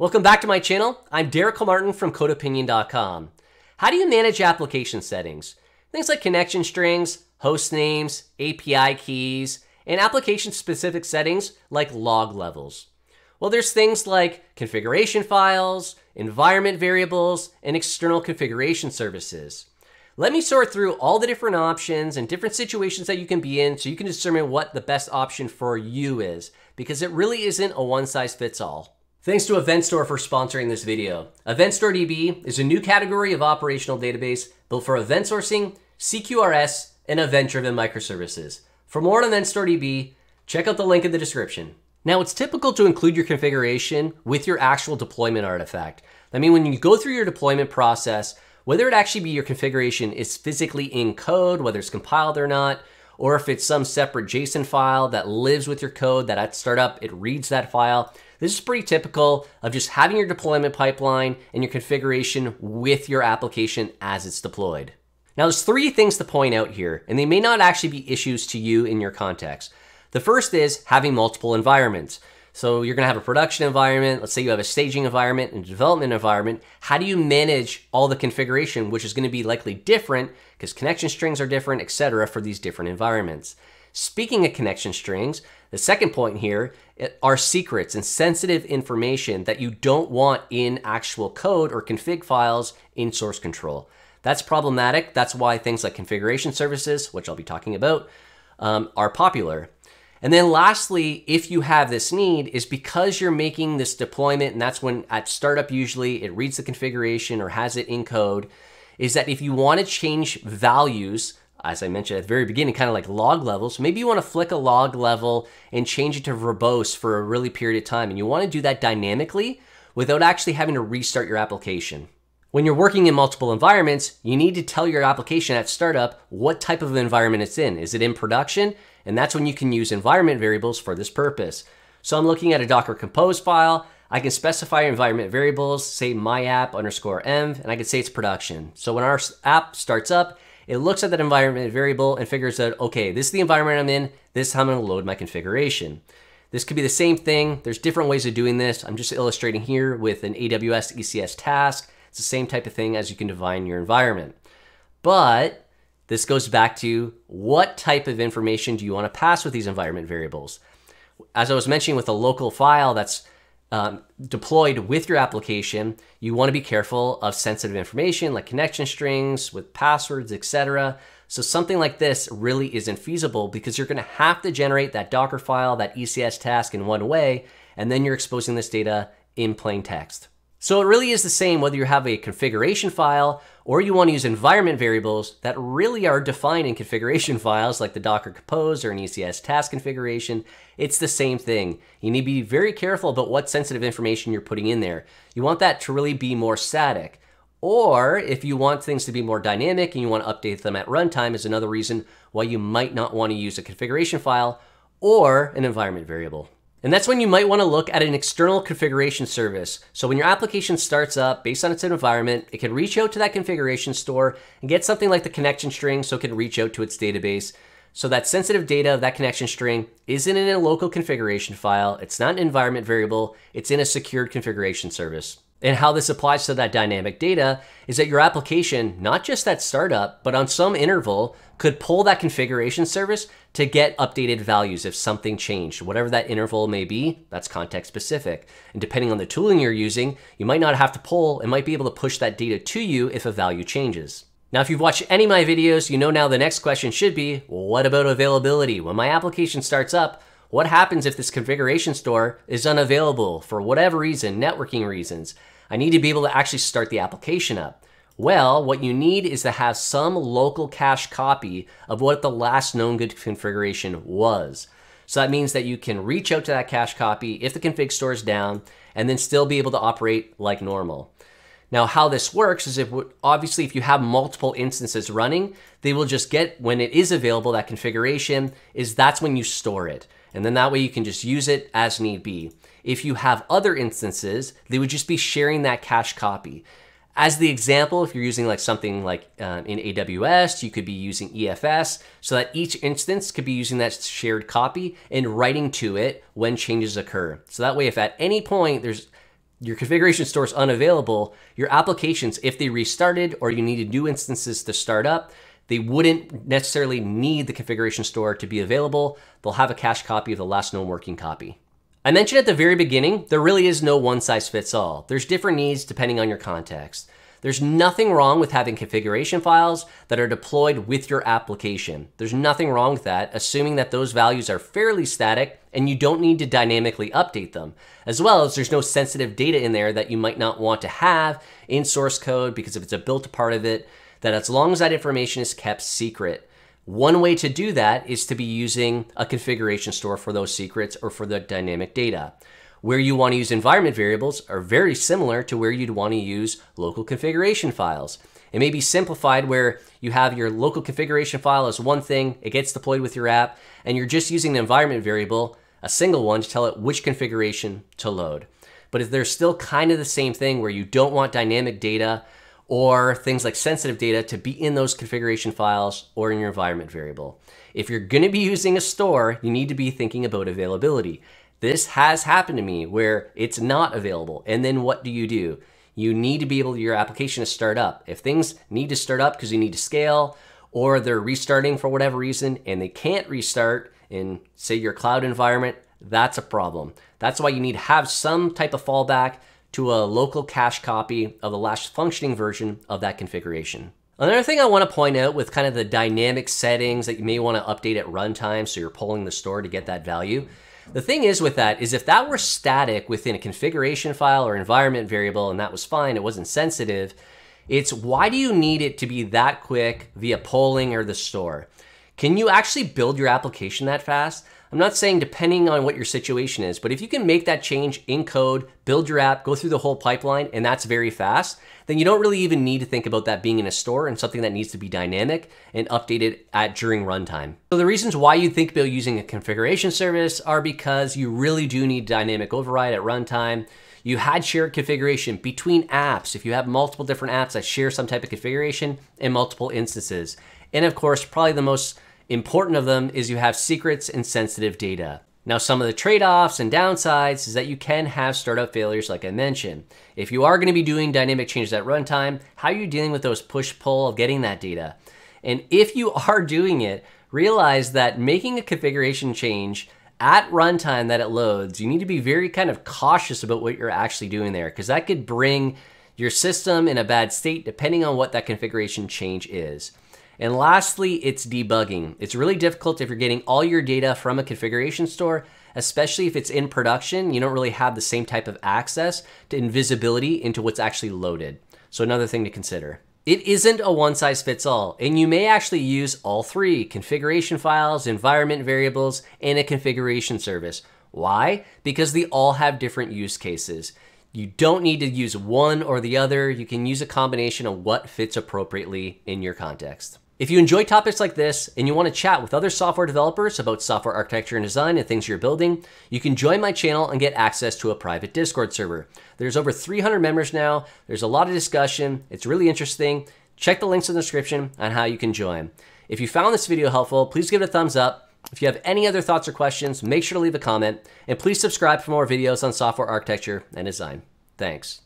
Welcome back to my channel. I'm Derek Comartin from CodeOpinion.com. How do you manage application settings? Things like connection strings, host names, API keys, and application-specific settings like log levels. Well, there's things like configuration files, environment variables, and external configuration services. Let me sort through all the different options and different situations that you can be in so you can determine what the best option for you is, because it really isn't a one-size-fits-all. Thanks to EventStore for sponsoring this video. EventStore DB is a new category of operational database built for event sourcing, CQRS, and event-driven microservices. For more on EventStore DB, check out the link in the description. Now, it's typical to include your configuration with your actual deployment artifact. I mean, when you go through your deployment process, whether it actually be your configuration is physically in code, whether it's compiled or not, or if it's some separate JSON file that lives with your code that at startup, it reads that file, this is pretty typical of just having your deployment pipeline and your configuration with your application as it's deployed. Now, there's three things to point out here, and they may not actually be issues to you in your context. The first is having multiple environments. So you're gonna have a production environment, let's say you have a staging environment and development environment. How do you manage all the configuration, which is gonna be likely different because connection strings are different, etc., for these different environments? Speaking of connection strings, the second point here are secrets and sensitive information that you don't want in actual code or config files in source control. That's problematic. That's why things like configuration services, which I'll be talking about, um, are popular. And then lastly, if you have this need, is because you're making this deployment, and that's when at startup usually it reads the configuration or has it in code, is that if you want to change values as I mentioned at the very beginning, kind of like log levels. Maybe you want to flick a log level and change it to verbose for a really period of time. And you want to do that dynamically without actually having to restart your application. When you're working in multiple environments, you need to tell your application at startup what type of environment it's in. Is it in production? And that's when you can use environment variables for this purpose. So I'm looking at a Docker Compose file. I can specify environment variables, say my app underscore env, and I can say it's production. So when our app starts up, it looks at that environment variable and figures out, okay, this is the environment I'm in, this is how I'm gonna load my configuration. This could be the same thing. There's different ways of doing this. I'm just illustrating here with an AWS ECS task. It's the same type of thing as you can define your environment. But this goes back to what type of information do you want to pass with these environment variables? As I was mentioning with a local file that's um, deployed with your application, you want to be careful of sensitive information like connection strings with passwords, etc. So something like this really isn't feasible because you're going to have to generate that Docker file, that ECS task in one way, and then you're exposing this data in plain text. So it really is the same whether you have a configuration file or you want to use environment variables that really are defined in configuration files like the Docker Compose or an ECS task configuration. It's the same thing. You need to be very careful about what sensitive information you're putting in there. You want that to really be more static. Or if you want things to be more dynamic and you want to update them at runtime is another reason why you might not want to use a configuration file or an environment variable. And that's when you might want to look at an external configuration service. So when your application starts up based on its environment, it can reach out to that configuration store and get something like the connection string so it can reach out to its database. So that sensitive data of that connection string isn't in a local configuration file, it's not an environment variable, it's in a secured configuration service. And how this applies to that dynamic data is that your application, not just that startup, but on some interval, could pull that configuration service to get updated values if something changed. Whatever that interval may be, that's context specific. And depending on the tooling you're using, you might not have to pull and might be able to push that data to you if a value changes. Now, if you've watched any of my videos, you know now the next question should be, what about availability? When my application starts up, what happens if this configuration store is unavailable for whatever reason, networking reasons? I need to be able to actually start the application up. Well, what you need is to have some local cache copy of what the last known good configuration was. So that means that you can reach out to that cache copy if the config store is down and then still be able to operate like normal. Now, how this works is if obviously if you have multiple instances running, they will just get when it is available, that configuration is that's when you store it. And then that way you can just use it as need be. If you have other instances, they would just be sharing that cache copy. As the example, if you're using like something like um, in AWS, you could be using EFS so that each instance could be using that shared copy and writing to it when changes occur. So that way, if at any point there's your configuration store is unavailable, your applications, if they restarted or you needed new instances to start up, they wouldn't necessarily need the configuration store to be available. They'll have a cache copy of the last known working copy. I mentioned at the very beginning, there really is no one size fits all. There's different needs depending on your context. There's nothing wrong with having configuration files that are deployed with your application. There's nothing wrong with that, assuming that those values are fairly static and you don't need to dynamically update them. As well as there's no sensitive data in there that you might not want to have in source code because if it's a built part of it, that as long as that information is kept secret. One way to do that is to be using a configuration store for those secrets or for the dynamic data. Where you want to use environment variables are very similar to where you'd want to use local configuration files. It may be simplified where you have your local configuration file as one thing, it gets deployed with your app, and you're just using the environment variable, a single one, to tell it which configuration to load. But if there's still kind of the same thing where you don't want dynamic data or things like sensitive data to be in those configuration files or in your environment variable. If you're going to be using a store, you need to be thinking about availability. This has happened to me where it's not available. And then what do you do? You need to be able to, your application to start up. If things need to start up because you need to scale or they're restarting for whatever reason and they can't restart in say your cloud environment, that's a problem. That's why you need to have some type of fallback to a local cache copy of the last functioning version of that configuration. Another thing I want to point out with kind of the dynamic settings that you may want to update at runtime so you're pulling the store to get that value the thing is with that is if that were static within a configuration file or environment variable and that was fine, it wasn't sensitive, it's why do you need it to be that quick via polling or the store? Can you actually build your application that fast? I'm not saying depending on what your situation is, but if you can make that change in code, build your app, go through the whole pipeline, and that's very fast, then you don't really even need to think about that being in a store and something that needs to be dynamic and updated at during runtime. So the reasons why you think about using a configuration service are because you really do need dynamic override at runtime. You had shared configuration between apps. If you have multiple different apps that share some type of configuration in multiple instances. And of course, probably the most important of them is you have secrets and sensitive data. Now, some of the trade-offs and downsides is that you can have startup failures like I mentioned. If you are gonna be doing dynamic changes at runtime, how are you dealing with those push-pull of getting that data? And if you are doing it, realize that making a configuration change at runtime that it loads, you need to be very kind of cautious about what you're actually doing there because that could bring your system in a bad state depending on what that configuration change is. And lastly, it's debugging. It's really difficult if you're getting all your data from a configuration store, especially if it's in production. You don't really have the same type of access to invisibility into what's actually loaded. So another thing to consider. It isn't a one size fits all, and you may actually use all three, configuration files, environment variables, and a configuration service. Why? Because they all have different use cases. You don't need to use one or the other. You can use a combination of what fits appropriately in your context. If you enjoy topics like this and you want to chat with other software developers about software architecture and design and things you're building, you can join my channel and get access to a private Discord server. There's over 300 members now. There's a lot of discussion. It's really interesting. Check the links in the description on how you can join. If you found this video helpful, please give it a thumbs up. If you have any other thoughts or questions, make sure to leave a comment. And please subscribe for more videos on software architecture and design. Thanks.